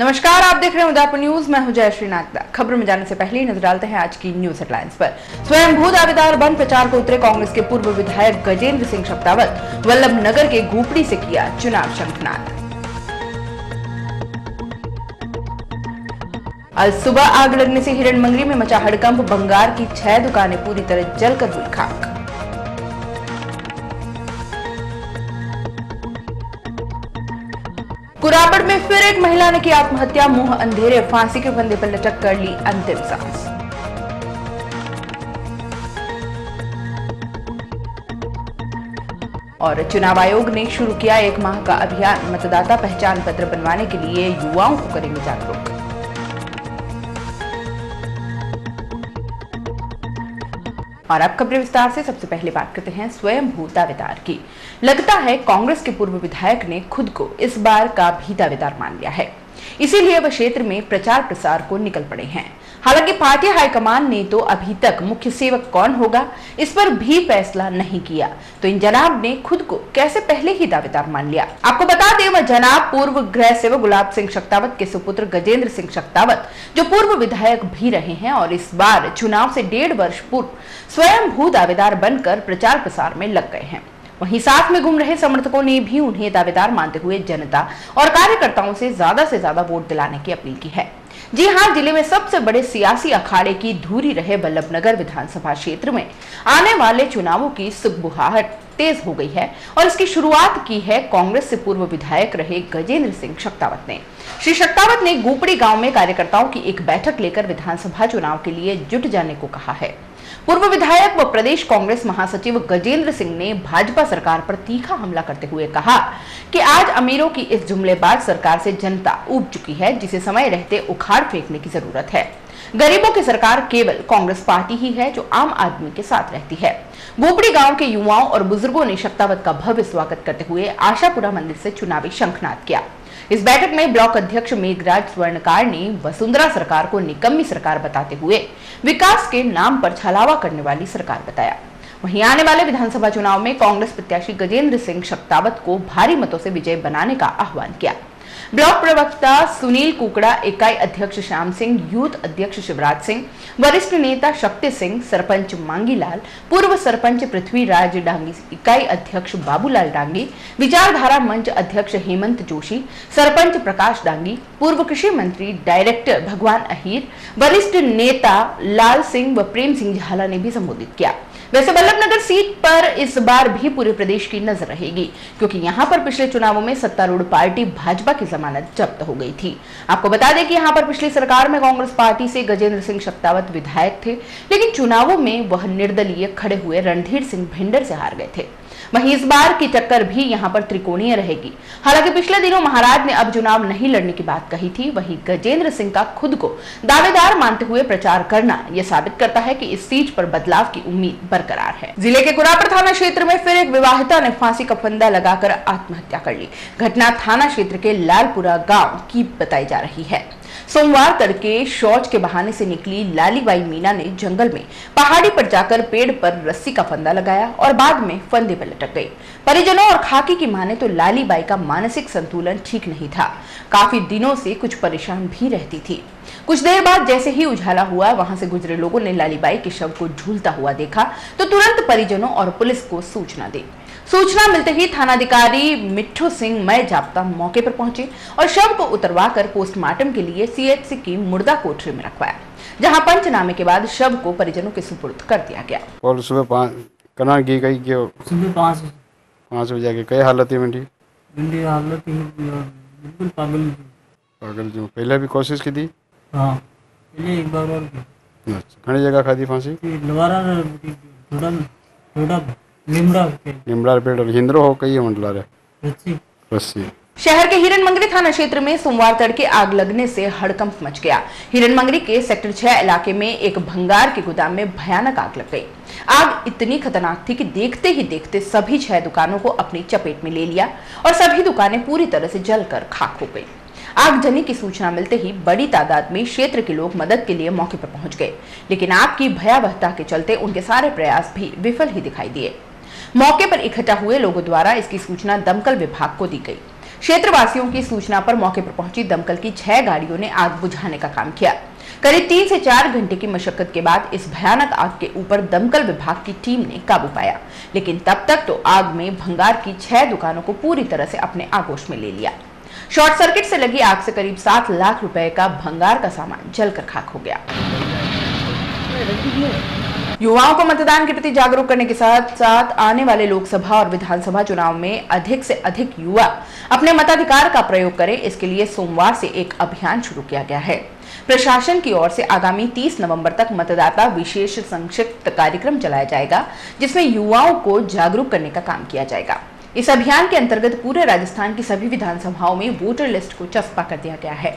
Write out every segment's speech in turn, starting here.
नमस्कार, आप देख रहे हैं उदयपुर न्यूज़। मैं हूँ जय श्रीनाथ खबर में जाने से पहले नज़र डालते हैं आज की न्यूज़ हेडलाइंस पर। स्वयं भू दावेदार बन प्रचार को उतरे कांग्रेस के पूर्व विधायक गजेंद्र सिंह शब्दावत। वल्लभ नगर के घूपड़ी से किया चुनाव शंखनाद। आज सुबह आग लगने से हिरण मंगरी में मचा हड़कंप। बंगार की छह दुकानें पूरी तरह जलकर हुई खाक। कुराबड़ में फिर एक महिला ने की आत्महत्या, मुँह अंधेरे, फांसी के फंदे पर लटक कर ली अंतिम सांस। और चुनाव आयोग ने शुरू किया एक माह का अभियान। मतदाता पहचान पत्र बनवाने के लिए युवाओं को करेंगे जागरूक। और अब खबरें विस्तार से। सबसे पहले बात करते हैं स्वयं भू दावेदार की। लगता है कांग्रेस के पूर्व विधायक ने खुद को इस बार का भी दावेदार मान लिया है। इसीलिए वह क्षेत्र में प्रचार प्रसार को निकल पड़े हैं। हालाँकि पार्टी हाईकमान ने तो अभी तक मुख्य सेवक कौन होगा, इस पर भी फैसला नहीं किया। तो इन जनाब ने खुद को कैसे पहले ही दावेदार मान लिया? आपको बता दें, वह जनाब पूर्व गृह सेवक गुलाब सिंह शक्तावत, के सुपुत्र गजेंद्र सिंह शक्तावत, जो पूर्व विधायक भी रहे हैं और इस बार चुनाव से डेढ़ वर्ष पूर्व स्वयं भू दावेदार बनकर प्रचार प्रसार में लग गए हैं। वहीं साथ में घूम रहे समर्थकों ने भी उन्हें दावेदार मानते हुए जनता और कार्यकर्ताओं से ज़्यादा से ज़्यादा वोट दिलाने की अपील की है। जी हाँ ज़िले में सबसे बड़े सियासी अखाड़े की धूरी रहे बल्लभ नगर विधानसभा क्षेत्र में। आने वाले चुनावों की सुखबुहाहट तेज हो गई है और इसकी शुरुआत की है कांग्रेस से पूर्व विधायक रहे गजेंद्र सिंह शक्तावत ने। श्री शक्तावत ने गोपड़ी गाँव में कार्यकर्ताओं की एक बैठक लेकर विधानसभा चुनाव के लिए जुट जाने को कहा है। पूर्व विधायक व प्रदेश कांग्रेस महासचिव गजेंद्र सिंह ने भाजपा सरकार पर तीखा हमला करते हुए कहा कि आज अमीरों की इस जुमलेबाज सरकार से जनता उब चुकी है, जिसे समय रहते उखाड़ फेंकने की ज़रूरत है। गरीबों की सरकार केवल कांग्रेस पार्टी ही है, जो आम आदमी के साथ रहती है। गोपड़ी गाँव के युवाओं और बुज़ुर्गों ने शक्तावत का भव्य स्वागत करते हुए आशापुरा मंदिर से चुनावी शंखनाद किया। इस बैठक में ब्लॉक अध्यक्ष मेघराज स्वर्णकार ने वसुंधरा सरकार को निकम्मी सरकार बताते हुए विकास के नाम पर छलावा करने वाली सरकार बताया। वहीं आने वाले विधानसभा चुनाव में कांग्रेस प्रत्याशी गजेंद्र सिंह शक्तावत को भारी मतों से विजय बनाने का आह्वान किया। ब्लॉक प्रवक्ता सुनील कुकड़ा इकाई अध्यक्ष श्याम सिंह, यूथ अध्यक्ष शिवराज सिंह, वरिष्ठ नेता शक्ति सिंह, सरपंच मांगीलाल, पूर्व सरपंच पृथ्वीराज डांगी इकाई अध्यक्ष बाबूलाल डांगी, विचारधारा मंच अध्यक्ष हेमंत जोशी, सरपंच प्रकाश डांगी, पूर्व कृषि मंत्री डायरेक्टर भगवान अहिर, वरिष्ठ नेता लाल सिंह व प्रेम सिंह झाला ने भी संबोधित किया। वैसे वल्लभनगर सीट पर इस बार भी पूरे प्रदेश की नज़र रहेगी, क्योंकि यहाँ पर पिछले चुनावों में सत्तारूढ़ पार्टी भाजपा की जमानत जब्त हो गई थी। आपको बता दें कि यहाँ पर पिछली सरकार में कांग्रेस पार्टी से गजेंद्र सिंह शक्तावत विधायक थे, लेकिन चुनावों में वह निर्दलीय खड़े हुए रणधीर सिंह भिंडर से हार गए थे। वहीं इस बार की टक्कर भी यहाँ पर त्रिकोणीय रहेगी। हालाँकि पिछले दिनों महाराज ने अब चुनाव नहीं लड़ने की बात कही थी, वहीं गजेंद्र सिंह का खुद को दावेदार मानते हुए प्रचार करना यह साबित करता है कि इस सीट पर बदलाव की उम्मीद बरकरार है। ज़िले के कुरापर थाना क्षेत्र में फिर एक विवाहिता ने फांसी का फंदा लगाकर आत्महत्या कर ली। घटना थाना क्षेत्र के लालपुरा गाँव की बताई जा रही है। सोमवार तड़के शौच के बहाने से निकली लालीबाई मीना ने जंगल में पहाड़ी पर जाकर पेड़ पर रस्सी का फंदा लगाया और बाद में फंदे पर लटक गई। परिजनों और खाकी की माने तो लालीबाई का मानसिक संतुलन ठीक नहीं था। काफ़ी दिनों से कुछ परेशान भी रहती थी। कुछ देर बाद जैसे ही उजाला हुआ वहाँ से गुजरे लोगों ने लालीबाई के शव को झूलता हुआ देखा तो तुरंत परिजनों और पुलिस को सूचना दी। सूचना मिलते ही थानाधिकारी मिठू सिंह मय जाप्ता मौके पर पहुँचे और शव को उतरवा कर पोस्टमार्टम के लिए सीएचसी की मुर्दा कोठरी में रखवाया जहाँ पंचनामे के बाद शव को परिजनों के सुपुर्द कर दिया गया। और सुबह पाँच की गई कि सुबह पाँच पाँच बजे के कई हालत है मंडी? हालत बिल्कुल पागल पागल जो पहले भी कोशिश की थी? हाँ। पहले एक बार और की अच्छा। घनी जगह खाधी फांसी? थोड़ा थोड़ा निमड़ा निमड़ा हिंद्रो हो कई मंडला रे। रस्सी। रस्सी। शहर के हिरनमंगरी थाना क्षेत्र में सोमवार तड़के आग लगने से हड़कंप मच गया। हिरन मंगरी के सेक्टर छह इलाके में एक भंगार के गोदाम में भयानक आग लग गई। आग इतनी खतरनाक थी कि देखते ही देखते सभी छह दुकानों को अपनी चपेट में ले लिया और सभी दुकानें पूरी तरह से जलकर खाक हो गई। आगजनी की सूचना मिलते ही बड़ी तादाद में क्षेत्र के लोग मदद के लिए मौके पर पहुँच गए। लेकिन आग की भयावहता के चलते उनके सारे प्रयास भी विफल ही दिखाई दिए। मौके पर इकट्ठा हुए लोगों द्वारा इसकी सूचना दमकल विभाग को दी गई। क्षेत्रवासियों की सूचना पर मौके पर पहुँची दमकल की छह गाड़ियों ने आग बुझाने का काम किया। करीब तीन से चार घंटे की मशक्कत के बाद इस भयानक आग के ऊपर दमकल विभाग की टीम ने काबू पाया। लेकिन तब तक तो आग में भंगार की छह दुकानों को पूरी तरह से अपने आगोश में ले लिया। शॉर्ट सर्किट से लगी आग से करीब सात लाख रुपए का भंगार का सामान जलकर खाक हो गया। युवाओं को मतदान के प्रति जागरूक करने के साथ साथ आने वाले लोकसभा और विधानसभा चुनाव में अधिक से अधिक युवा अपने मताधिकार का प्रयोग करें। इसके लिए सोमवार से एक अभियान शुरू किया गया है। प्रशासन की ओर से आगामी 30 नवंबर तक मतदाता विशेष संक्षिप्त कार्यक्रम चलाया जाएगा, जिसमें युवाओं को जागरूक करने का काम किया जाएगा। इस अभियान के अंतर्गत पूरे राजस्थान की सभी विधानसभाओं में वोटर लिस्ट को चस्पा कर दिया गया है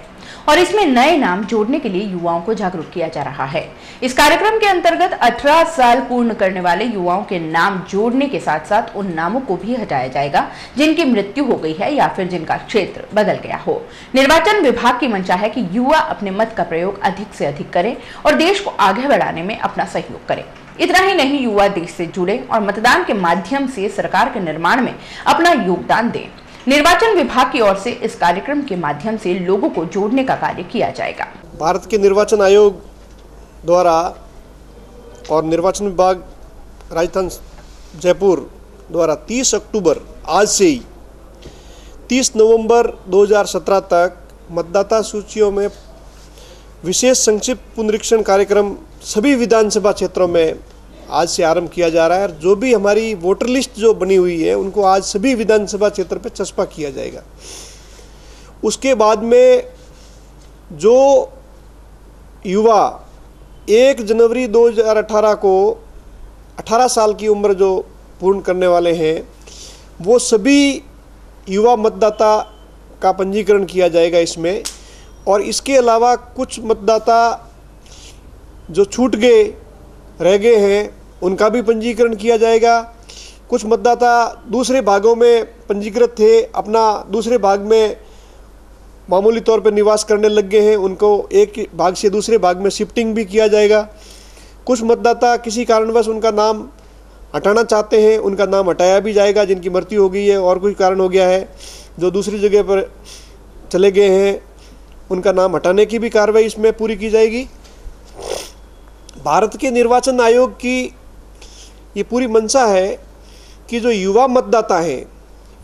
और इसमें नए नाम जोड़ने के लिए युवाओं को जागरूक किया जा रहा है। इस कार्यक्रम के अंतर्गत 18 साल पूर्ण करने वाले युवाओं के नाम जोड़ने के साथ साथ उन नामों को भी हटाया जाएगा, जिनकी मृत्यु हो गई है या फिर जिनका क्षेत्र बदल गया हो। निर्वाचन विभाग की मंशा है कि युवा अपने मत का प्रयोग अधिक से अधिक करें और देश को आगे बढ़ाने में अपना सहयोग करें। इतना ही नहीं युवा देश से जुड़े और मतदान के माध्यम से सरकार के निर्माण में अपना योगदान दें। निर्वाचन विभाग की ओर से इस कार्यक्रम के माध्यम से लोगों को जोड़ने का कार्य किया जाएगा। भारत के निर्वाचन आयोग द्वारा और निर्वाचन विभाग राजस्थान, जयपुर द्वारा 30 अक्टूबर, आज से ही 30 नवंबर 2017 तक मतदाता सूचियों में विशेष संक्षिप्त पुनरीक्षण कार्यक्रम सभी विधानसभा क्षेत्रों में आज से आरंभ किया जा रहा है और जो भी हमारी वोटर लिस्ट जो बनी हुई है, उनको आज सभी विधानसभा क्षेत्र पर चस्पा किया जाएगा। उसके बाद में जो युवा एक जनवरी 2018 को 18 साल की उम्र जो पूर्ण करने वाले हैं, वो सभी युवा मतदाता का पंजीकरण किया जाएगा इसमें। और इसके अलावा कुछ मतदाता जो छूट गए, रह गए हैं, उनका भी पंजीकरण किया जाएगा। कुछ मतदाता दूसरे भागों में पंजीकृत थे, अपना दूसरे भाग में मामूली तौर पर निवास करने लग गए हैं, उनको एक भाग से दूसरे भाग में शिफ्टिंग भी किया जाएगा। कुछ मतदाता किसी कारणवश उनका नाम हटाना चाहते हैं, उनका नाम हटाया भी जाएगा, जिनकी मृत्यु हो गई है, और कोई कारण हो गया है, जो दूसरी जगह पर चले गए हैं, उनका नाम हटाने की भी कार्रवाई इसमें पूरी की जाएगी। भारत के निर्वाचन आयोग की ये पूरी मंशा है कि जो युवा मतदाता हैं,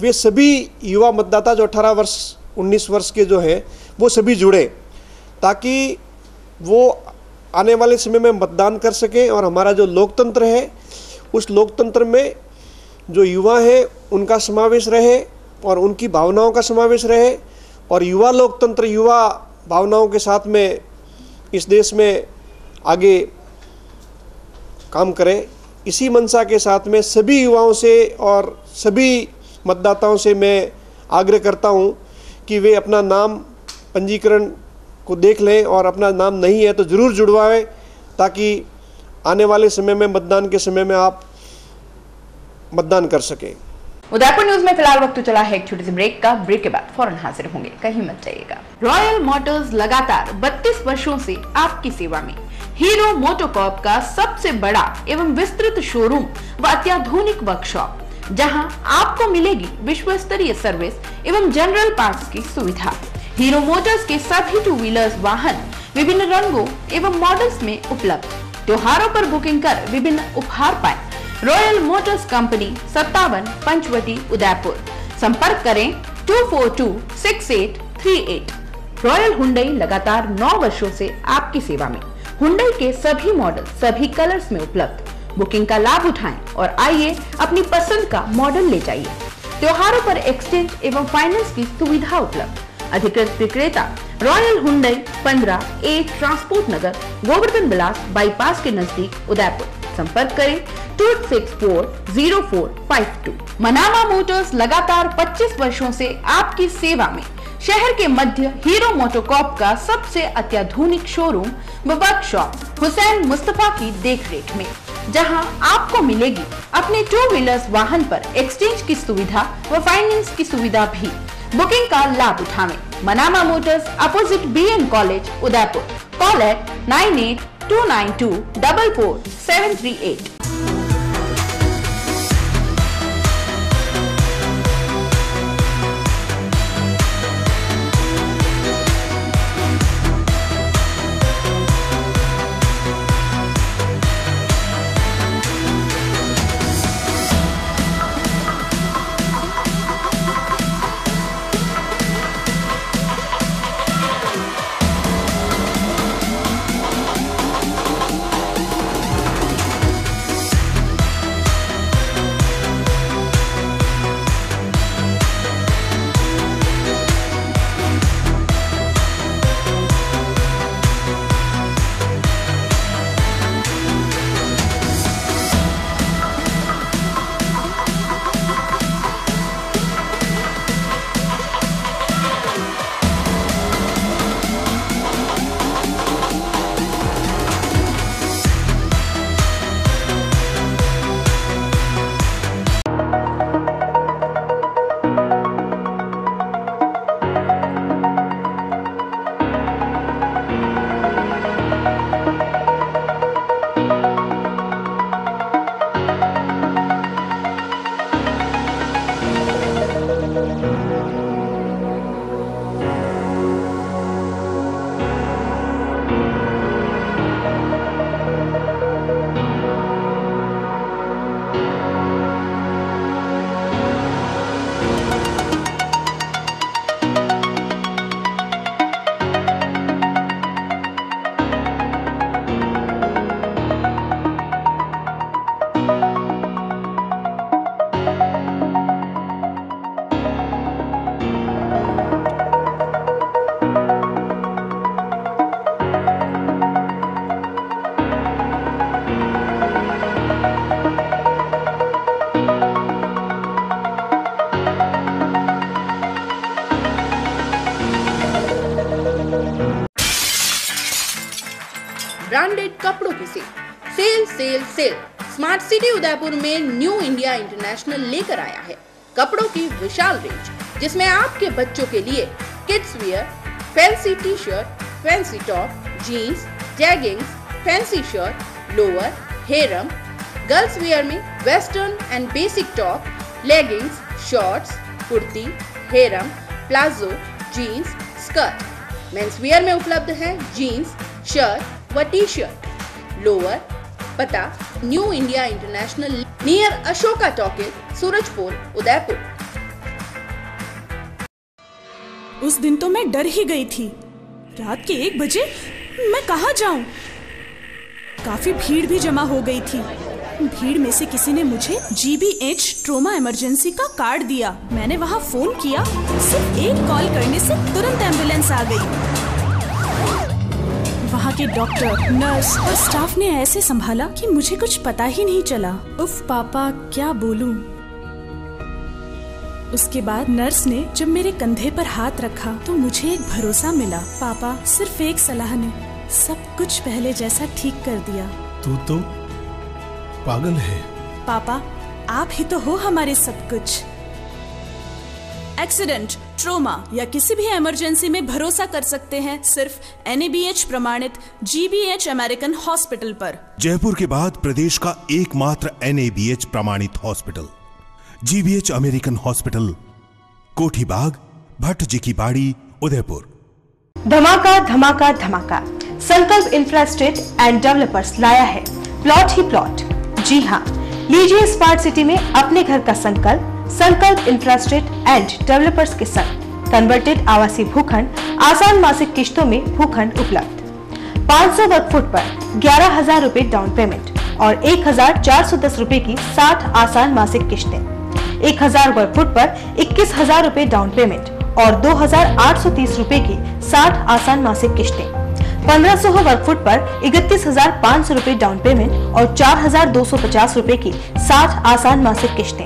वे सभी युवा मतदाता जो 18 वर्ष 19 वर्ष के जो हैं, वो सभी जुड़े, ताकि वो आने वाले समय में मतदान कर सकें और हमारा जो लोकतंत्र है, उस लोकतंत्र में जो युवा हैं, उनका समावेश रहे और उनकी भावनाओं का समावेश रहे और युवा लोकतंत्र, युवा भावनाओं के साथ में इस देश में आगे काम करें। इसी मंशा के साथ में सभी युवाओं से और सभी मतदाताओं से मैं आग्रह करता हूँ कि वे अपना नाम पंजीकरण को देख लें और अपना नाम नहीं है तो ज़रूर जुड़वाएँ ताकि आने वाले समय में, मतदान के समय में आप मतदान कर सकें। उदयपुर न्यूज़ में फ़िलहाल वक्त चला है। एक छोटी से ब्रेक का। ब्रेक के बाद फ़ौरन हाजिर होंगे। कहीं मत जाइएगा। रॉयल मोटर्स लगातार 32 वर्षों से आपकी सेवा में। हीरो मोटोकॉप का सबसे बड़ा एवं विस्तृत शोरूम व अत्याधुनिक वर्कशॉप जहाँ आपको मिलेगी विश्व स्तरीय सर्विस एवं जनरल पार्ट्स की सुविधा। हीरो मोटर्स के सभी टू व्हीलर्स वाहन विभिन्न रंगों एवं मॉडल्स में उपलब्ध। त्योहारों पर बुकिंग कर विभिन्न उपहार पाए। रॉयल मोटर्स कंपनी सत्तावन, पंचवटी, उदयपुर। संपर्क करें two four two six eight three eight Royal Hyundai लगातार नौ वर्षों से आपकी सेवा में। हुंडई के सभी मॉडल सभी कलर्स में उपलब्ध। बुकिंग का लाभ उठाएँ और आइए अपनी पसंद का मॉडल ले जाइए। त्योहारों पर एक्सचेंज एवं फाइनेंस की सुविधा उपलब्ध। अधिकृत विक्रेता Royal Hyundai 15 A transport Nagar Govardhan Vilas bypass के नज़दीक, उदयपुर। संपर्क करें two six four zero four five two Manama Motors लगातार 25 वर्षों से आपकी सेवा में। शहर के मध्य हीरो मोटोकॉप का सबसे अत्याधुनिक शोरूम व वर्कशॉप हुसैन मुस्तफ़ा की देखरेख में, जहाँ आपको मिलेगी अपने टू व्हीलर्स वाहन पर एक्सचेंज की सुविधा व फाइनेंस की सुविधा भी। बुकिंग का लाभ उठावे Manama Motors opposite B N college, Udaipur. Call eight nine eight two nine two double four seven three eight. Branded कपड़ों की sale. Sale sale sale. Smart city Udaipur में न्यू इंडिया इंटरनेशनल लेकर आया है। कपड़ों की विशाल रेंज, जिसमें आपके बच्चों के लिए kids wear, fancy T shirt fancy top, jeans, jeggings, fancy shirt, lower harem girls wear में western and basic top, leggings, shorts, kurti harem palazzo, jeans, skirt. Men's wear में उपलब्ध है जीन्स, शर्ट व टी शर्ट लोअर पता new India international near Ashoka talkies Surajpur Udaipur उस दिन तो मैं डर ही गई थी। रात के एक बजे मैं कहा जाऊँ? काफ़ी भीड़ भी जमा हो गई थी। भीड़ में से किसी ने मुझे जीबीएच ट्रोमा इमरजेंसी का कार्ड दिया। मैंने वहाँ फ़ोन किया। सिर्फ़ एक कॉल करने से तुरंत एंबुलेंस आ गई। वहाँ के डॉक्टर नर्स और स्टाफ ने ऐसे संभाला कि मुझे कुछ पता ही नहीं चला। उफ पापा क्या बोलूँ? उसके बाद नर्स ने जब मेरे कंधे पर हाथ रखा तो मुझे एक भरोसा मिला। पापा सिर्फ़ एक सलाह ने सब कुछ पहले जैसा ठीक कर दिया। तू तो पागल है। पापा आप ही तो हो हमारे सब कुछ। एक्सीडेंट ट्रोमा या किसी भी इमरजेंसी में भरोसा कर सकते हैं सिर्फ़ एनएबीएच प्रमाणित जीबीएच अमेरिकन हॉस्पिटल पर। जयपुर के बाद प्रदेश का एकमात्र एनएबीएच प्रमाणित हॉस्पिटल जीबीएच अमेरिकन हॉस्पिटल कोठी बाग भट्ट जी की बाड़ी उदयपुर। धमाका धमाका धमाका। संकल्प इंफ्रास्टेट एंड डेवलपर्स लाया है। प्लॉट ही प्लॉट जी हाँ लीजिए स्मार्ट सिटी में अपने घर का संकल्प संकल्प इंफ्रास्टेट एंड डेवलपर्स के संग। कन्वर्टेड आवासीय भूखंड, आसान मासिक किश्तों में भूखंड उपलब्ध। 500 वर्ग फुट पर ग्यारह हज़ार रूपए डाउन पेमेंट और एक हज़ार चार सौ दस रूपए की 60 आसान मासिक किश्तें। एक हज़ार वर्ग फुट पर इक्कीस हज़ार रूपए डाउन पेमेंट और दो हज़ार आठ सौ तीस रूपए की 60 आसान मासिक किश्तें। 1500 वर्ग फुट पर इकतीस हज़ार पाँच सौ रूपए डाउन पेमेंट और चार हज़ार दो सौ पचास रूपए की 60 आसान मासिक किश्तें।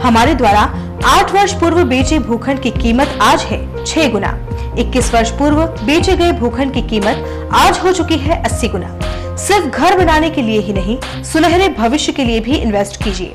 हमारे द्वारा आठ वर्ष पूर्व बेचे भूखंड की कीमत आज है छह गुना। 21 वर्ष पूर्व बेचे गए भूखंड की कीमत आज हो चुकी है 80 गुना। सिर्फ़ घर बनाने के लिए ही नहीं, सुनहरे भविष्य के लिए भी इन्वेस्ट कीजिए।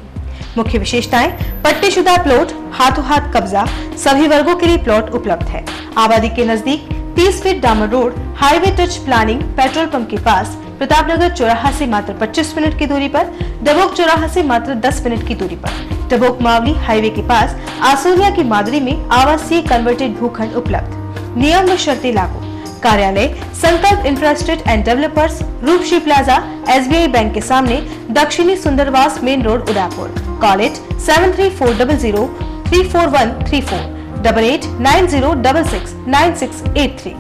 मुख्य विशेषताएँ, पट्टीशुदा प्लॉट हाथों हाथ कब्जा, सभी वर्गों के लिए प्लॉट उपलब्ध है। आबादी के नज़दीक 30 फीट डामर road, highway touch planning, petrol pump के पास, प्रतापनगर चौराहा से मात्र 25 मिनट की दूरी पर डबोक चौराहा से मात्र 10 मिनट की दूरी पर। डबोक मावली हाईवे के पास आसोलिया की मादरी में आवासीय कन्वर्टेड भूखंड उपलब्ध। नियम व शर्तें लागू। कार्यालय, Sankalp infrastructure and developers Rupshi plaza SBI bank के सामने, दक्षिणी Sundarwas main road Udaipur. Call it seven three four double zero three four one three four double eight nine zero double six nine six eight three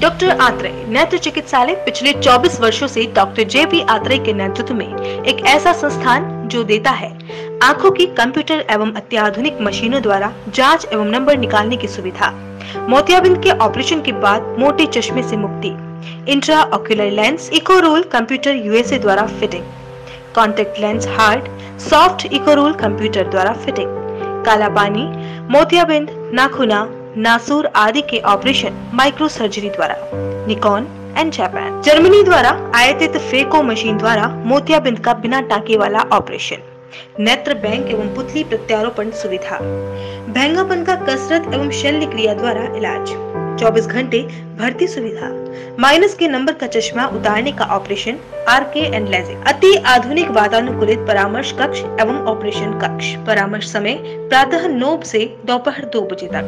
doctor Atre नेत्र चिकित्सालय पिछले 24 वर्षों से doctor J P Atre के नेतृत्व में एक ऐसा संस्थान जो देता है। आँखों की कंप्यूटर एवं अत्याधुनिक मशीनों द्वारा जाँच एवं नंबर निकालने की सुविधा। मोतियाबिंद के ऑपरेशन के बाद मोटे चश्मे से मुक्ति। Intra ocular lens eco roll computer USA द्वारा fitting contact lens hard soft eco roll computer द्वारा फिटिंग काला पानी मोतियाबिंद, नाखुना, नासूर आदि के ऑपरेशन माइक्रो सर्जरी द्वारा. निकॉन एंड जापान जर्मनी द्वारा आयातित फेको मशीन द्वारा मोतियाबिंद का बिना टाके वाला ऑपरेशन नेत्र, बैंक एवं पुतली प्रत्यारोपण सुविधा. भैंगापन का कसरत एवं शल्य क्रिया द्वारा इलाज. 24 घंटे भर्ती सुविधा। माइनस के नंबर का चश्मा उतारने का operation R K and LASIK. अति आधुनिक वातानुकूलित परामर्श कक्ष एवं ऑपरेशन कक्ष। परामर्श समय प्रातः नौ से दोपहर दो बजे तक।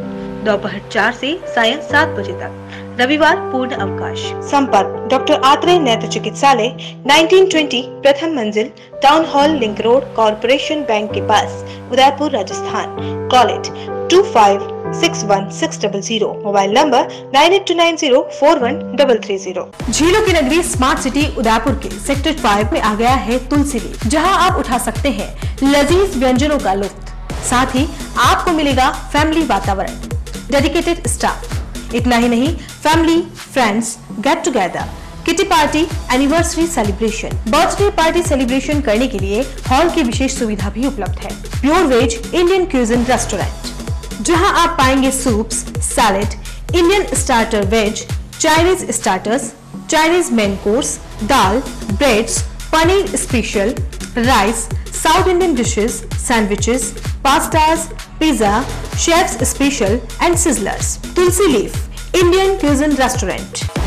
दोपहर चार से सायं सात बजे तक। रविवार पूर्ण अवकाश। संपर्क। डॉक्टर आत्रेय नेत्र चिकित्सालय 1920 प्रथम मंजिल, town hall, link road, corporation bank के पास, Udaipur, Rajasthan. Call it two five six one six double zero mobile number nine eight two nine zero four one double three zero झीलों की नगरी स्मार्ट सिटी उदयपुर के sector five में आ गया है तुलसी lake जहाँ आप उठा सकते हैं लजीज व्यंजनों का लुत्फ। साथ ही आपको मिलेगा फैमिली वातावरण डेडिकेटेड स्टाफ इतना ही नहीं family friends get together kitty party anniversary celebration birthday party celebration करने के लिए हॉल की विशेष सुविधा भी उपलब्ध है। Pure veg Indian cuisine restaurant जहाँ आप पाएँगे soups salad Indian starter veg Chinese starters Chinese main course dal breads paneer special rice south Indian dishes sandwiches pastas, pizza chef's special and sizzlers Tulsi leaf Indian Cuisine Restaurant.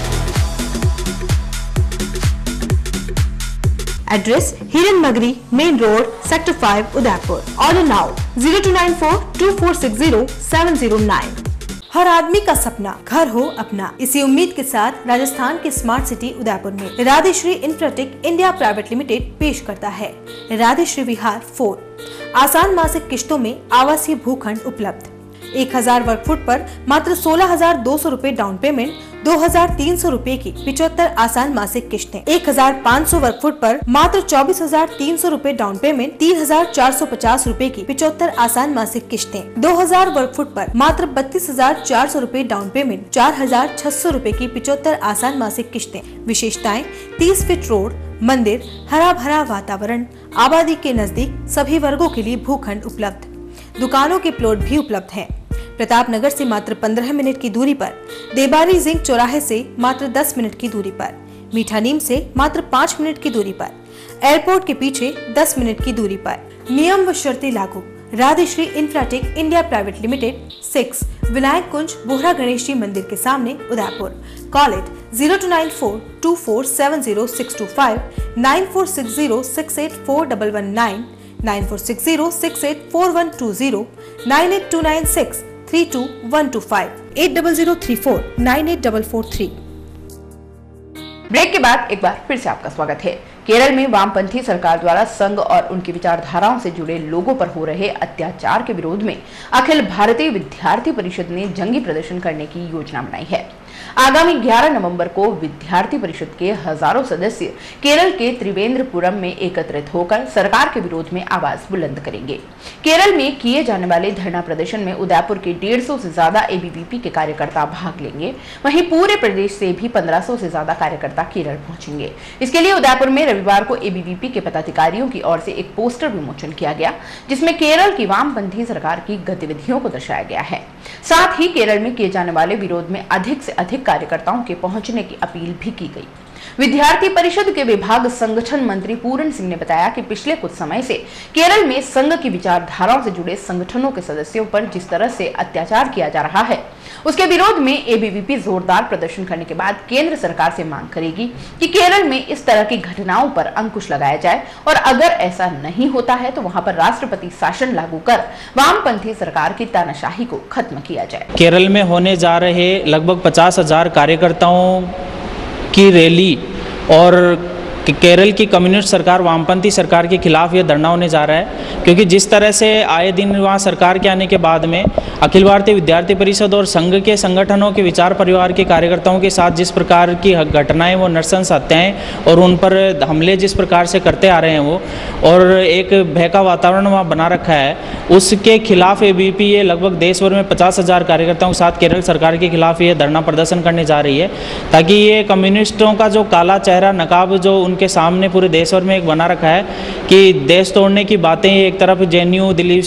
Address Hiran Magri, Main Road, Sector 5, Udaipur. Order now 0294 2460 709. हर आदमी का सपना घर हो अपना इसी उम्मीद के साथ राजस्थान के स्मार्ट सिटी उदयपुर में Radheshri infratech India private limited पेश करता है राधेश्री विहार फोर आसान मासिक किश्तों में आवासीय भूखंड उपलब्ध 1000 वर्ग फुट पर मात्र सोलह हज़ार दो सौ रूपए डाउन पेमेंट दो हज़ार तीन सौ रूपए की पिछहत्तर आसान मासिक किश्तें, एक हज़ार पाँच सौ वर्ग फुट पर मात्र चौबीस हज़ार तीन सौ रूपए डाउन पेमेंट तीन हज़ार चार सौ पचास रूपए की पिछहत्तर आसान मासिक किश्तें, दो हज़ार वर्ग फुट आरोप मात्र बत्तीस हज़ार चार सौ रूपए डाउन पेमेंट चार हज़ार छह सौ रूपए की पिछहत्तर आसान मासिक किश्तें विशेषताएँ, तीस फीट रोड, मंदिर हरा भरा वातावरण, आबादी के नज़दीक सभी वर्गों के लिए भूखंड उपलब्ध दुकानों के प्लॉट भी उपलब्ध हैं। प्रताप नगर से मात्र 15 मिनट की दूरी पर देबानी जिंक चौराहे से मात्र 10 मिनट की दूरी पर मीठा नीम से मात्र 5 मिनट की दूरी पर, एयरपोर्ट के पीछे 10 मिनट की दूरी पर। नियम व शर्तें लागू। Radheshri infratech India private limited, six, Vinayak Kunj, Bohra Ganesh ji मंदिर के सामने, Udaipur. Call it zero two nine four two four seven zero six two five, nine four six zero six eight four double one nine nine four six zero six eight four one two zero, nine eight two nine six. Three two one two five eight double zero three four nine eight double four three break के बाद एक बार फिर से आपका स्वागत है। केरल में वामपंथी सरकार द्वारा संघ और उनकी विचारधाराओं से जुड़े लोगों पर हो रहे अत्याचार के विरोध में अखिल भारतीय विद्यार्थी परिषद ने जंगी प्रदर्शन करने की योजना बनाई है। आगामी 11 नवंबर को विद्यार्थी परिषद के हज़ारों सदस्य केरल के त्रिवेंद्रपुरम में एकत्रित होकर सरकार के विरोध में आवाज़ बुलंद करेंगे। केरल में किए जाने वाले धरना प्रदर्शन में उदयपुर के 150 से ज़्यादा एबीवीपी के कार्यकर्ता भाग लेंगे। वहीं पूरे प्रदेश से भी 1500 से ज़्यादा कार्यकर्ता केरल पहुँचेंगे। इसके लिए उदयपुर में रविवार को एबीवीपी के पदाधिकारियों की ओर से एक पोस्टर विमोचन किया गया, जिसमें केरल की वामपंथी सरकार की गतिविधियों को दर्शाया गया है। साथ ही केरल में किए जाने वाले विरोध में अधिक से अधिक कार्यकर्ताओं के पहुँचने की अपील भी की गई। विद्यार्थी परिषद के विभाग संगठन मंत्री पूरन सिंह ने बताया कि पिछले कुछ समय से केरल में संघ की विचारधाराओं से जुड़े संगठनों के सदस्यों पर जिस तरह से अत्याचार किया जा रहा है, उसके विरोध में एबीवीपी जोरदार प्रदर्शन करने के बाद केंद्र सरकार से मांग करेगी कि केरल में इस तरह की घटनाओं पर अंकुश लगाया जाए और अगर ऐसा नहीं होता है तो वहाँ पर राष्ट्रपति शासन लागू कर वामपंथी सरकार की तानाशाही को खत्म किया जाए। केरल में होने जा रहे लगभग पचास हज़ार कार्यकर्ताओं की रैली और केरल की कम्युनिस्ट सरकार, वामपंथी सरकार के खिलाफ ये धरना होने जा रहा है। क्योंकि जिस तरह से आए दिन वहाँ सरकार के आने के बाद में अखिल भारतीय विद्यार्थी परिषद और संघ के संगठनों के विचार परिवार के कार्यकर्ताओं के साथ जिस प्रकार की घटनाएँ, वो नरसंस हत्याएँ और उन पर हमले जिस प्रकार से करते आ रहे हैं वो, और एक भय का वातावरण वहाँ बना रखा है उसके खिलाफ ए बी पी ये लगभग देश भर में पचास हज़ार कार्यकर्ताओं के साथ केरल सरकार के खिलाफ ये धरना प्रदर्शन करने जा रही है, ताकि ये कम्युनिस्टों का जो काला चेहरा, नकाब जो उनके सामने पूरे देश भर में एक बना रखा है कि देश तोड़ने की बातें एक तरफ़ जेएनयू दिल्ली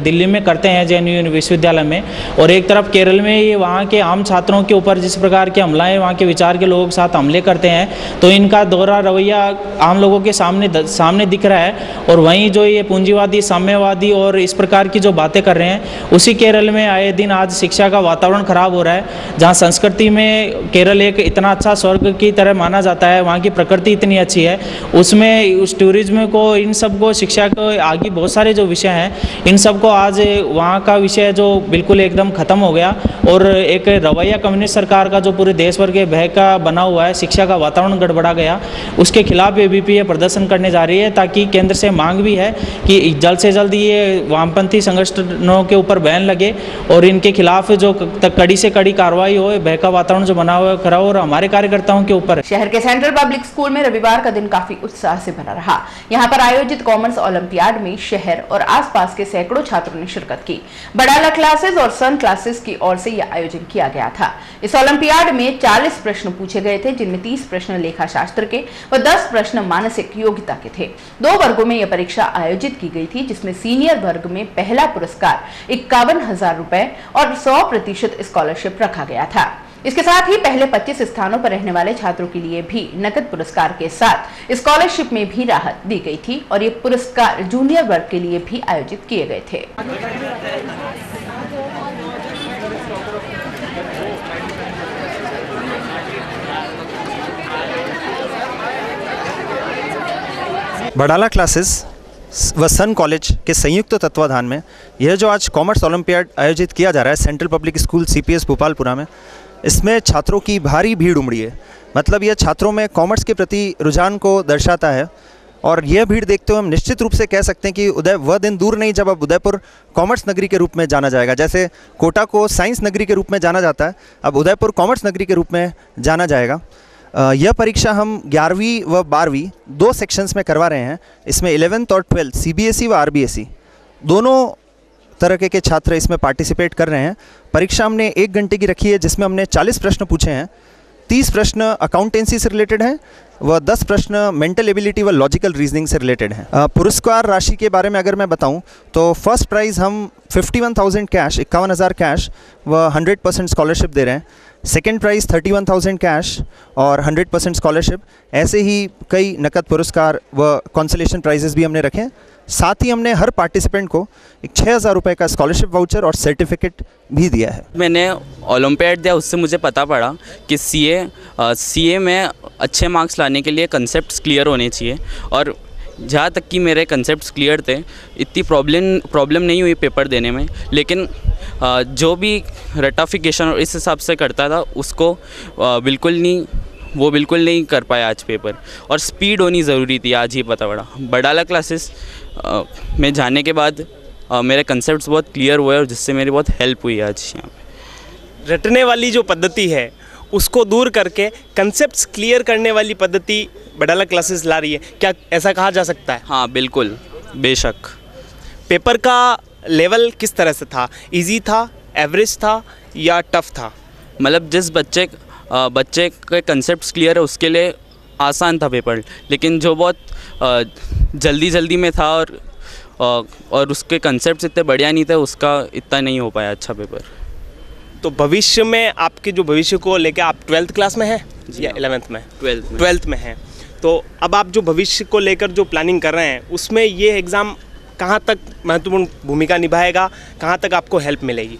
दिल्ली में करते हैं जेएनयू विश्वविद्यालय में, और एक तरफ़ केरल में ये वहाँ के आम छात्रों के ऊपर जिस प्रकार के हमलाएँ वहाँ के विचार के लोगों के साथ हमले करते हैं तो इनका दोहरा रवैया आम लोगों के सामने सामने दिख रहा है, और वहीं जो ये पूंजीवादी, साम्यवादी और इस प्रकार की जो बातें कर रहे हैं। उसी केरल में आए दिन आज शिक्षा का वातावरण खराब हो रहा है, जहाँ संस्कृति में केरल एक इतना अच्छा स्वर्ग की तरह माना जाता है, वहाँ की प्रकृति इतनी अच्छी है। उसमें, उस टूरिज़्म को, इन सबको, शिक्षा को आगे बहुत सारे जो विषय हैं, इन सबको आज वहाँ का विषय जो बिल्कुल एकदम ख़त्म हो गया। और एक रवैया कम्युनिस्ट सरकार का जो पूरे देश भर के भय का बना हुआ है, शिक्षा का वातावरण गड़बड़ा गया। उसके खिलाफ ए बी प्रदर्शन करने जा रही है, ताकि केंद्र से मांग भी है कि जल्द से जल्द ये वामपंथी संगठनों के ऊपर बैन लगे और इनके खिलाफ जो कड़ी से कड़ी कार्रवाई हो भय का वातावरण जो बना हुआ खड़ा और हमारे कार्यकर्ताओं के ऊपर शहर के सेंट्रल पब्लिक स्कूल में रविवार का दिन काफ़ी उत्साह से भरा रहा। यहाँ पर आयोजित कॉमर्स ओलंपियाड में शहर और आसपास के सैकड़ों छात्रों ने शिरकत की। बड़ाला क्लासेस और सन क्लासेस की ओर से यह आयोजन किया गया था। इस ओलंपियाड में 40 प्रश्न पूछे गए थे, जिनमें 30 प्रश्न लेखा शास्त्र के व 10 प्रश्न मानसिक योग्यता के थे। दो वर्गों में यह परीक्षा आयोजित की गई थी, जिसमें सीनियर वर्ग में पहला पुरस्कार इक्यावन हज़ार रुपए और 100 प्रतिशत स्कॉलरशिप रखा गया था। इसके साथ ही पहले 25 स्थानों पर रहने वाले छात्रों के लिए भी नकद पुरस्कार के साथ स्कॉलरशिप में भी राहत दी गई थी और ये पुरस्कार जूनियर वर्ग के लिए भी आयोजित किए गए थे। बडाला क्लासेस व सन कॉलेज के संयुक्त तत्वाधान में यह जो आज कॉमर्स ओलंपियाड आयोजित किया जा रहा है central public school CPS Bhopalpura में, इसमें छात्रों की भारी भीड़ उमड़ी है। मतलब यह छात्रों में कॉमर्स के प्रति रुझान को दर्शाता है और यह भीड़ देखते हुए हम निश्चित रूप से कह सकते हैं कि उदय वह दिन दूर नहीं, जब अब उदयपुर कॉमर्स नगरी के रूप में जाना जाएगा। जैसे कोटा को साइंस नगरी के रूप में जाना जाता है, अब उदयपुर कॉमर्स नगरी के रूप में जाना जाएगा। यह परीक्षा हम ग्यारहवीं व बारहवीं दो सेक्शंस में करवा रहे हैं। इसमें इलेवेंथ और ट्वेल्थ सी व आर दोनों तरह के छात्र इसमें पार्टिसिपेट कर रहे हैं। परीक्षा हमने एक घंटे की रखी है, जिसमें हमने 40 प्रश्न पूछे हैं। 30 प्रश्न अकाउंटेंसी से रिलेटेड हैं व 10 प्रश्न मेंटल एबिलिटी व लॉजिकल रीजनिंग से रिलेटेड हैं। पुरस्कार राशि के बारे में अगर मैं बताऊँ तो फ़र्स्ट प्राइज़ हम 51,000 कैश इक्यावन हज़ार कैश व 100 परसेंट स्कॉलरशिप दे रहे हैं। सेकेंड प्राइज़ 31,000 कैश और 100 परसेंट स्कॉलरशिप ऐसे ही कई नकद पुरस्कार व कॉन्सलेशन प्राइजेस भी हमने रखे हैं। साथ ही हमने हर पार्टिसिपेंट को एक छः हज़ार रुपये का स्कॉलरशिप वाउचर और सर्टिफिकेट भी दिया है। मैंने ओलंपियाड दिया, उससे मुझे पता पड़ा कि सीए सीए में अच्छे मार्क्स लाने के लिए कंसेप्ट क्लियर होने चाहिए और जहाँ तक कि मेरे कंसेप्ट क्लियर थे, इतनी प्रॉब्लम प्रॉब्लम नहीं हुई पेपर देने में, लेकिन जो भी रटाफिकेशन इस हिसाब से करता था, उसको बिल्कुल नहीं वो बिल्कुल नहीं कर पाया आज पेपर और स्पीड होनी ज़रूरी थी आज ही पता पड़ा। बडाला क्लासेस में जाने के बाद अ, मेरे कंसेप्ट बहुत क्लियर हुए और जिससे मेरी बहुत हेल्प हुई आज यहाँ पे। रटने वाली जो पद्धति है उसको दूर करके कंसेप्ट्स क्लियर करने वाली पद्धति बडाला क्लासेस ला रही है। क्या ऐसा कहा जा सकता है? हाँ बिल्कुल बेशक। पेपर का लेवल किस तरह से था? इजी था एवरेज था या टफ था? मतलब जिस बच्चे बच्चे के कंसेप्ट क्लियर है उसके लिए आसान था पेपर लेकिन जो बहुत जल्दी जल्दी में था और और उसके कंसेप्ट इतने बढ़िया नहीं थे उसका इतना नहीं हो पाया अच्छा पेपर तो भविष्य में आपके जो भविष्य को लेकर आप ट्वेल्थ क्लास में हैं या इलेवेंथ में? ट्वेल्थ में। ट्वेल्थ में हैं। तो अब आप जो भविष्य को लेकर जो प्लानिंग कर रहे हैं उसमें ये एग्ज़ाम कहाँ तक महत्वपूर्ण भूमिका निभाएगा कहाँ तक आपको हेल्प मिलेगी?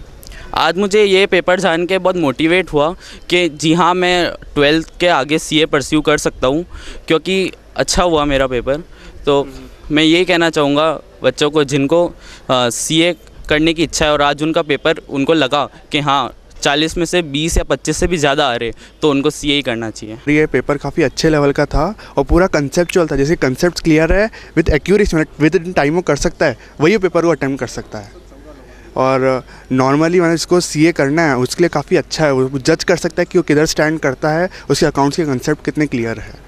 आज मुझे ये पेपर जान के बहुत मोटिवेट हुआ कि जी हाँ मैं ट्वेल्थ के आगे सी ए परस्यू कर सकता हूँ, क्योंकि अच्छा हुआ मेरा पेपर तो मैं यही कहना चाहूँगा बच्चों को, जिनको सी ए करने की इच्छा है और आज उनका पेपर उनको लगा कि हाँ चालीस में से बीस या पच्चीस से भी ज़्यादा आ रहे तो उनको सीए ही करना चाहिए। ये पेपर काफ़ी अच्छे लेवल का था और पूरा कंसेप्चुअल था, जैसे कंसेप्ट क्लियर है with accuracy with in time वो कर सकता है, वही पेपर को अटेम्प्ट कर सकता है। और नॉर्मली मैंने इसको सीए करना है, उसके लिए काफ़ी अच्छा है। वो जज कर सकता है कि वो किधर स्टैंड करता है, उसके अकाउंट्स के कंसेप्ट कितने क्लियर है।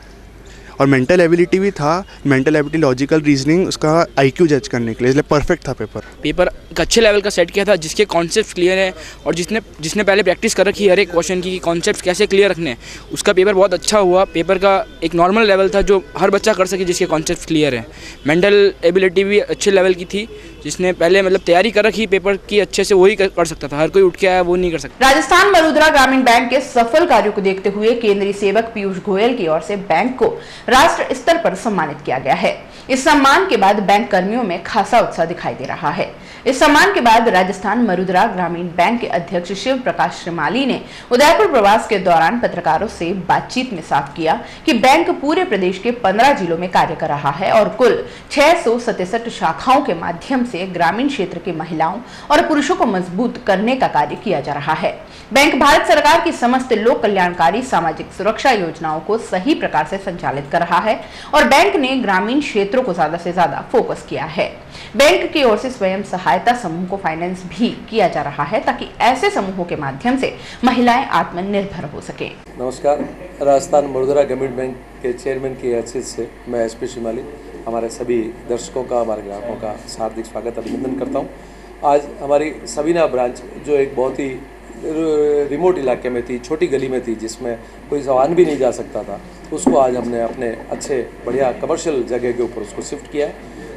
और मेंटल एबिलिटी भी था मेंटल एबिलिटी लॉजिकल रीजनिंग उसका आईक्यू जज करने के लिए इसलिए परफेक्ट था पेपर पेपर एक अच्छे लेवल का सेट किया था जिसके कॉन्सेप्ट क्लियर है और जिसने जिसने पहले प्रैक्टिस कर रखी है हर एक क्वेश्चन की कॉन्सेप्ट कैसे क्लियर रखने उसका पेपर बहुत अच्छा हुआ। पेपर का एक नॉर्मल लेवल था जो हर बच्चा कर सके जिसके कॉन्सेप्ट क्लियर है। मेंटल एबिलिटी भी अच्छे लेवल की थी जिसने पहले मतलब तैयारी कर रखी पेपर की अच्छे से वही कर कर सकता था। हर कोई उठ के आया वो नहीं कर सकता। राजस्थान मरुद्रा ग्रामीण बैंक के सफल कार्यों को देखते हुए केंद्रीय सेवक पीयूष गोयल की ओर से बैंक को राष्ट्र स्तर पर सम्मानित किया गया है। इस सम्मान के बाद बैंक कर्मियों में खासा उत्साह दिखाई दे रहा है। इस सम्मान के बाद राजस्थान मरुद्रा ग्रामीण बैंक के अध्यक्ष शिव प्रकाश श्रीमाली ने उदयपुर प्रवास के दौरान पत्रकारों से बातचीत में साफ़ किया कि बैंक पूरे प्रदेश के 15 जिलों में कार्य कर रहा है और कुल छह शाखाओं के माध्यम से ग्रामीण क्षेत्र की महिलाओं और पुरुषों को मज़बूत करने का कार्य किया जा रहा है। बैंक भारत सरकार की समस्त लोक कल्याणकारी सामाजिक सुरक्षा योजनाओं को सही प्रकार से संचालित कर रहा है और बैंक ने ग्रामीण क्षेत्रों को ज़्यादा से ज़्यादा फोकस किया है। बैंक की ओर से स्वयं सहायता समूह को फाइनेंस भी किया जा रहा है ताकि ऐसे समूहों के माध्यम से महिलाएँ आत्मनिर्भर हो सके। नमस्कार, राजस्थान मुर्दरा ग्रामीण बैंक के चेयरमैन की हैसियत से मैं एस पी शिमाली हमारे सभी दर्शकों का, हमारे ग्राहकों का हार्दिक स्वागत, अभिनंदन करता हूँ। आज हमारी सबीना ब्रांच जो एक बहुत ही रिमोट इलाके में थी, छोटी गली में थी, जिसमें कोई सामान भी नहीं जा सकता था। उसको आज हमने अपने अच्छे, बढ़िया कमर्शियल जगह के ऊपर उसको शिफ्ट किया है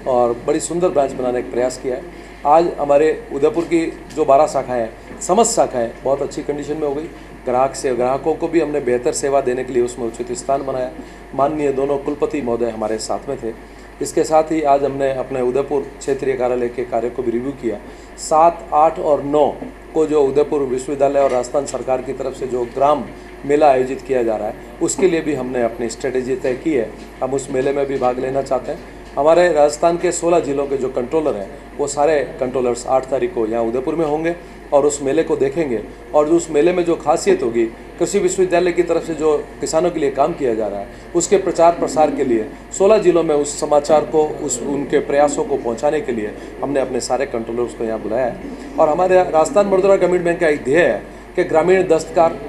और बड़ी सुंदर ब्रांच बनाने का प्रयास किया है। आज हमारे उदयपुर की जो बारह शाखाएँ हैं, समस्त शाखाएँ बहुत अच्छी कंडीशन में हो गई। ग्राहक से, ग्राहकों को भी हमने बेहतर सेवा देने के लिए उसमें उचित स्थान बनाया। माननीय दोनों कुलपति महोदय हमारे साथ में थे। इसके साथ ही आज हमने अपने उदयपुर क्षेत्रीय कार्यालय के कार्य को भी रिव्यू किया। सात, आठ और नौ को जो उदयपुर विश्वविद्यालय और राजस्थान सरकार की तरफ़ से जो ग्राम मेला आयोजित किया जा रहा है, उसके लिए भी हमने अपनी स्ट्रेटेजी तय की है। हम उस मेले में भी भाग लेना चाहते हैं। हमारे राजस्थान के 16 जिलों के जो कंट्रोलर हैं, वो सारे कंट्रोलर्स 8 तारीख को यहाँ उदयपुर में होंगे। और उस मेले को देखेंगे और जो उस मेले में जो खासियत होगी, कृषि विश्वविद्यालय की तरफ़ से जो किसानों के लिए काम किया जा रहा है, उसके प्रचार प्रसार के लिए 16 जिलों में उस समाचार को, उस उनके प्रयासों को पहुँचाने के लिए हमने अपने सारे कंट्रोलर्स को यहाँ बुलाया है। और हमारे राजस्थान मर्दरा ग्रामीण बैंक का एक ध्येय है कि ग्रामीण दस्तकार,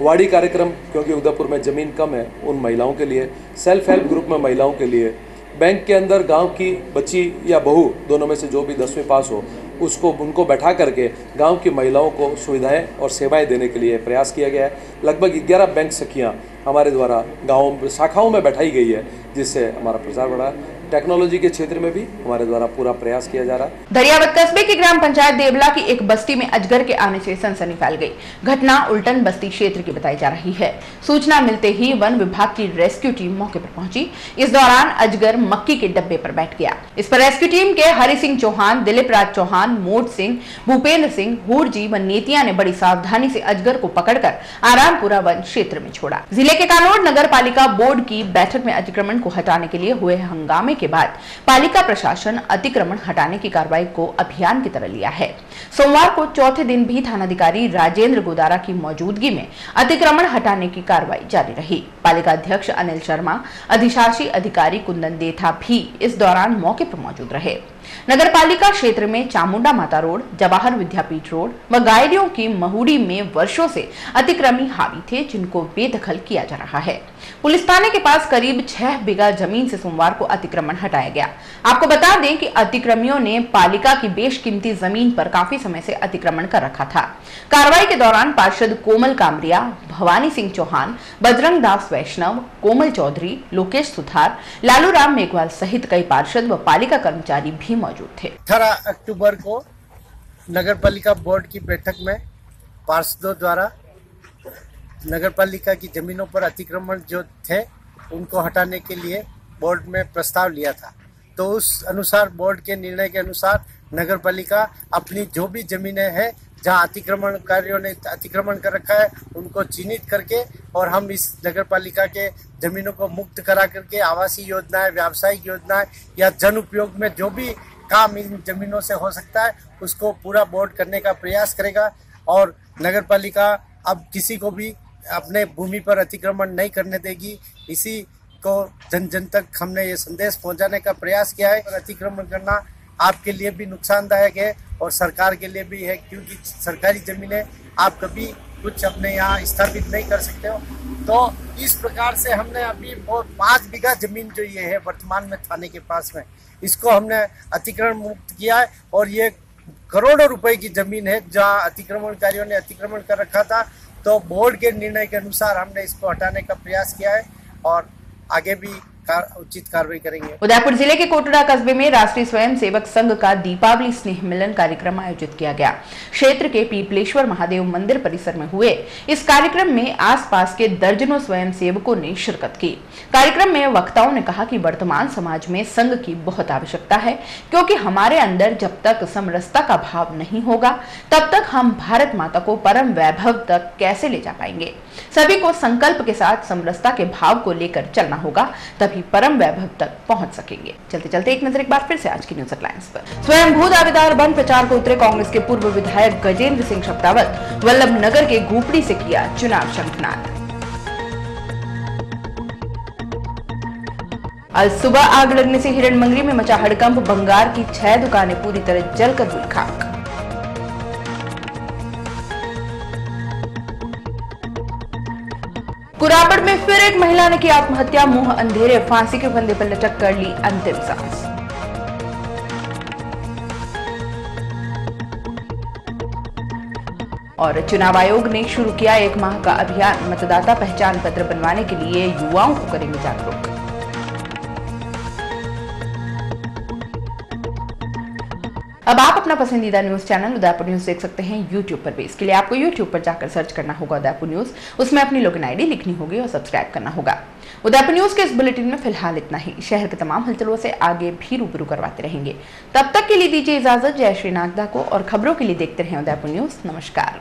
वाड़ी कार्यक्रम, क्योंकि उदयपुर में ज़मीन कम है उन महिलाओं के लिए सेल्फ हेल्प ग्रुप में महिलाओं के लिए बैंक के अंदर गाँव की बच्ची या बहू, दोनों में से जो भी दसवीं पास हो उसको, उनको बैठा करके गाँव की महिलाओं को सुविधाएँ और सेवाएँ देने के लिए प्रयास किया गया है। लगभग 11 बैंक सखियाँ हमारे द्वारा गाँव शाखाओं में बैठाई गई है, जिससे हमारा प्रचार बढ़ा। टेक्नोलॉजी के क्षेत्र में भी हमारे द्वारा पूरा प्रयास किया जा रहा है। दरियावत कस्बे की ग्राम पंचायत देवला की एक बस्ती में अजगर के आने से सनसनी फैल गई। घटना उल्टन बस्ती क्षेत्र की बताई जा रही है। सूचना मिलते ही वन विभाग की रेस्क्यू टीम मौके पर पहुँची। इस दौरान अजगर मक्की के डब्बे पर बैठ गया। इस पर रेस्क्यू टीम के हरि सिंह चौहान, दिलीप राज चौहान, मोट सिंह, भूपेंद्र सिंह, हूरजी व नेतिया ने बड़ी सावधानी से अजगर को पकड़कर आरामपुरा वन क्षेत्र में छोड़ा। ज़िले के कानोड़ नगर बोर्ड की बैठक में अतिक्रमण को हटाने के लिए हुए हंगामे के बाद पालिका प्रशासन अतिक्रमण हटाने की कार्रवाई को अभियान की तरह लिया है। सोमवार को चौथे दिन भी थानाधिकारी राजेंद्र गोदारा की मौजूदगी में अतिक्रमण हटाने की कार्रवाई जारी रही। पालिका अध्यक्ष अनिल शर्मा, अधिशासी अधिकारी कुंदन देथा भी इस दौरान मौके पर मौजूद रहे। नगर पालिका क्षेत्र में चामुंडा माता रोड, जवाहर विद्यापीठ रोड व गायडियों की महुड़ी में वर्षों से अतिक्रमी हावी थे, जिनको बेदखल किया जा रहा है। पुलिस थाने के पास करीब छह बीघा ज़मीन से सोमवार को अतिक्रमण हटाया गया। आपको बता दें कि अतिक्रमियों ने पालिका की बेशकीमती ज़मीन पर काफ़ी समय से अतिक्रमण कर रखा था। कार्रवाई के दौरान पार्षद कोमल कामरिया, भवानी सिंह चौहान, बजरंग दास वैष्णव, कोमल चौधरी, लोकेश सुथार लालू राम मेघवाल सहित कई पार्षद व पालिका कर्मचारी भी मौजूद थे। अठारह अक्टूबर को नगर पालिका बोर्ड की बैठक में पार्षदों द्वारा नगर पालिका की जमीनों पर अतिक्रमण जो थे, उनको हटाने के लिए बोर्ड में प्रस्ताव लिया था। तो उस अनुसार, बोर्ड के निर्णय के अनुसार नगर पालिका अपनी जो भी जमीनें हैं जहाँ अतिक्रमणकारियों ने अतिक्रमण कर रखा है, उनको चिन्हित करके और हम इस नगर पालिका के जमीनों को मुक्त करा करके आवासीय योजनाएँ, व्यावसायिक योजनाएँ या जन उपयोग में जो भी काम इन जमीनों से हो सकता है, उसको पूरा बोर्ड करने का प्रयास करेगा और नगर पालिका अब किसी को भी अपने भूमि पर अतिक्रमण नहीं करने देगी। इसी को जन जन तक हमने ये संदेश पहुँचाने का प्रयास किया है। अतिक्रमण करना आपके लिए भी नुकसानदायक है और सरकार के लिए भी है, क्योंकि सरकारी ज़मीनें आप कभी कुछ अपने यहाँ स्थापित नहीं कर सकते हो। तो इस प्रकार से हमने अभी बहुत पाँच बीघा ज़मीन जो ये है, वर्तमान में थाने के पास में, इसको हमने अतिक्रमण मुक्त किया है और ये करोड़ों रुपए की ज़मीन है, जहाँ अतिक्रमणकारियों ने अतिक्रमण कर रखा था। तो बोर्ड के निर्णय के अनुसार हमने इसको हटाने का प्रयास किया है और आगे भी कार, उचित कार्रवाई करेंगे। उदयपुर ज़िले के कोटड़ा कस्बे में राष्ट्रीय स्वयं सेवक संघ का दीपावली स्नेह मिलन कार्यक्रम आयोजित किया गया। क्षेत्र के पीपलेश्वर महादेव मंदिर परिसर में हुए। इस कार्यक्रम में आसपास के दर्जनों स्वयं ने शिरकत की। कार्यक्रम में वक्ताओं ने कहा की वर्तमान समाज में संघ की बहुत आवश्यकता है क्योंकि हमारे अंदर जब तक समरसता का भाव नहीं होगा तब तक हम भारत माता को परम वैभव तक कैसे ले जा पाएँगे? सभी को संकल्प के साथ समरसता के भाव को लेकर चलना होगा तभी परम वैभव तक पहुँच सकेंगे। चलते चलते एक नज़र एक बार फिर से आज की न्यूज़ हेडलाइंस पर। स्वयं भू दावेदार बन प्रचार को उतरे कांग्रेस के पूर्व विधायक गजेंद्र सिंह शब्दावत वल्लभ नगर के घूपड़ी से किया चुनाव शंखनाद। आज सुबह आग लगने से हिरणमंगरी में मचा हड़कंप, बंगार की छह दुकानें पूरी तरह जलकर हुई खाक। कुराबड़ में फिर एक महिला ने की आत्महत्या, मुँह अंधेरे, फांसी के फंदे पर लटक कर ली अंतिम सांस। और चुनाव आयोग ने शुरू किया एक माह का अभियान। मतदाता पहचान पत्र बनवाने के लिए युवाओं को करेंगे जागरूक। अब आप अपना पसंदीदा न्यूज़ चैनल उदयपुर न्यूज़ देख सकते हैं यूट्यूब पर भी। इसके लिए आपको यूट्यूब पर जाकर सर्च करना होगा उदयपुर न्यूज़। उसमें अपनी लॉगिन आईडी लिखनी होगी और सब्सक्राइब करना होगा। उदयपुर न्यूज़ के इस बुलेटिन में फ़िलहाल इतना ही। शहर के तमाम हलचलों से आगे भी रूबरू करवाते रहेंगे। तब तक के लिए दीजिए इजाज़त। जय श्री नागदा को और खबरों के लिए देखते रहे उदयपुर न्यूज़। नमस्कार।